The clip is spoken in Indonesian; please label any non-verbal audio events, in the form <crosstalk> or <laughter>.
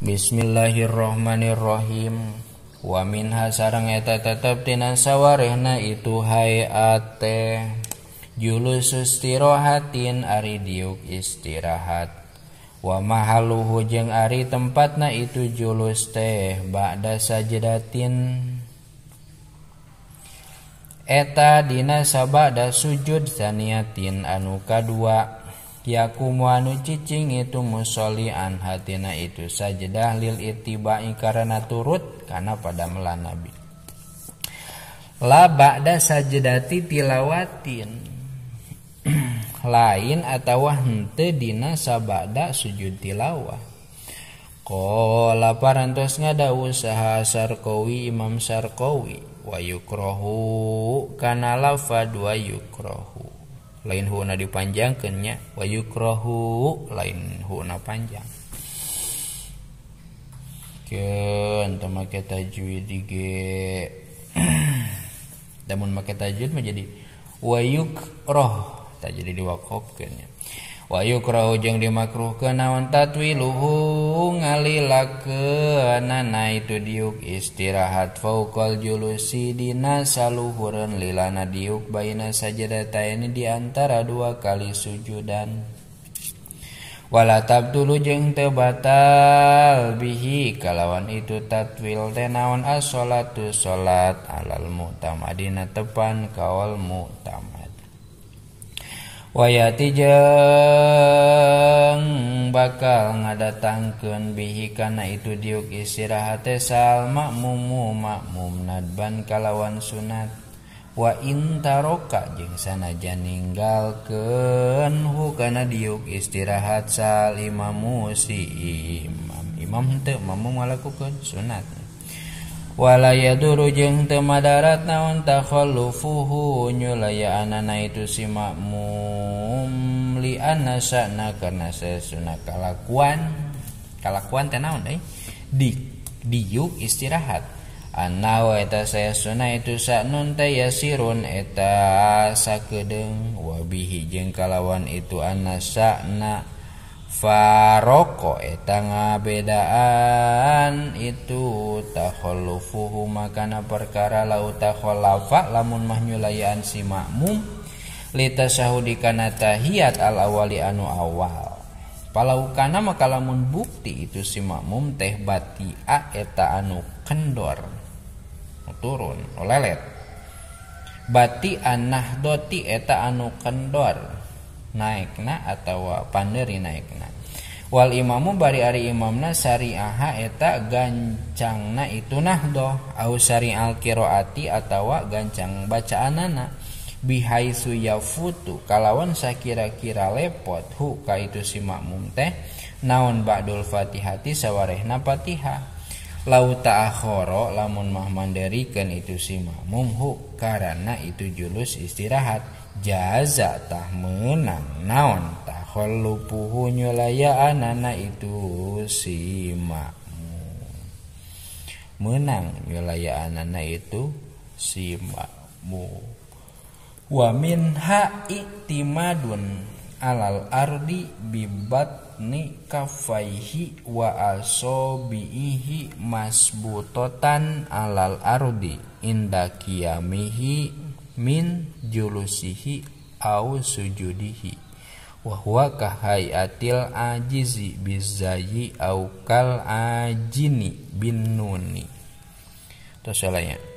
Bismillahirrohmanirrohim. Waminha sarang eta tetap tina sawarehna itu hayate. Julus sustirohatin ari diuk istirahat. Wamahaluhu jeung ari tempatna itu julus teh Ba'da sajdatin. Eta dina sabada sujud saniatin anu kadua. Yakumu anu cicing itu musolian hatina itu sajadah lil itibai karena turut karena pada melan nabi. La ba'da sajadati tilawatin. <clears throat> Lain atau hente dina sabada sujud tilawah. Qala parantos ngada usaha sarkowi imam sarkowi. Wa yukrohu kana lafad yukrohu lain huna dipanjangkannya. Wa yukrohu lain huna panjang. Keun make tajwid ge. <clears throat> Namun make tajwid menjadi wa yukroh tak jadi diwakofkeunnya Wayukro jeung dimakruh ke naon tatwi luhu ngalila ke itu diuk istirahat fauqal julusi dina saluhureun lilana diuk baina sajadataini diantara dua kali sujudan. Wala tabdulu jeung teu batal bihi kalawan itu tatwil teh naon as-shalatu salat alal mu'tamadina tepan kawal mu'tamad. wayati jeng bakal ngadatangkeun bihi kana itu diuk istirahat sal makmumu makmum nadban kalawan sunat. Wa intaroka jeung sanajan ninggalkeun hu kana diuk istirahat sal imamu si imam. Imam teu mampu ngalakukeun sunat. Walaya dulu jeung teu madarat naon takhallufuhu nyulayaan itu si makmum. Li anna sa'na karena sesuna kalakuan kalakuan teh naon eh? Di diuk istirahat. Anna wa eta sesuna itu sa'nun teh yasirun eta sakedeung. Wa bihi jeung kalawan itu anna Faroko eta ngabedaan itu takhallufuhu makana perkara lau takhalafa lamun mah nyulayaan si makmum Lita tahiyat al-awali anu awal. Palaukana maka lamun bukti itu si makmum teh batia eta anu kendor. Turun olelet bati anah doti eta anu kendor. Naikna atau panderi naikna. Wal imamu bari ari imamna syariaha eta gancangna itu nahdoh. Au syari al kiroati atau gancang bacaanana. Bihaisu yafutu kalawan sakira-kira lepot. Hu ka itu si makmum teh naon ba'dul fatihati sawarehna fatihah lau ta'akhoro lamun mah manderikeun itu si makmum. Hu karena itu julus istirahat. Jaza tah menang naon tah khallupuhu nyulayaan anak itu si makmum. Menang nyulayaan anak itu si makmum wa min ha iktimadun alal ardi bibatni kafaihi wa asobihi masbutotan alal ardi inda kiyamihi min julusihi au sujudihi. Wa huwa kahayatil ajizi bizayi au kal ajini bin nuni. Terus salahnya